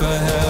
for help.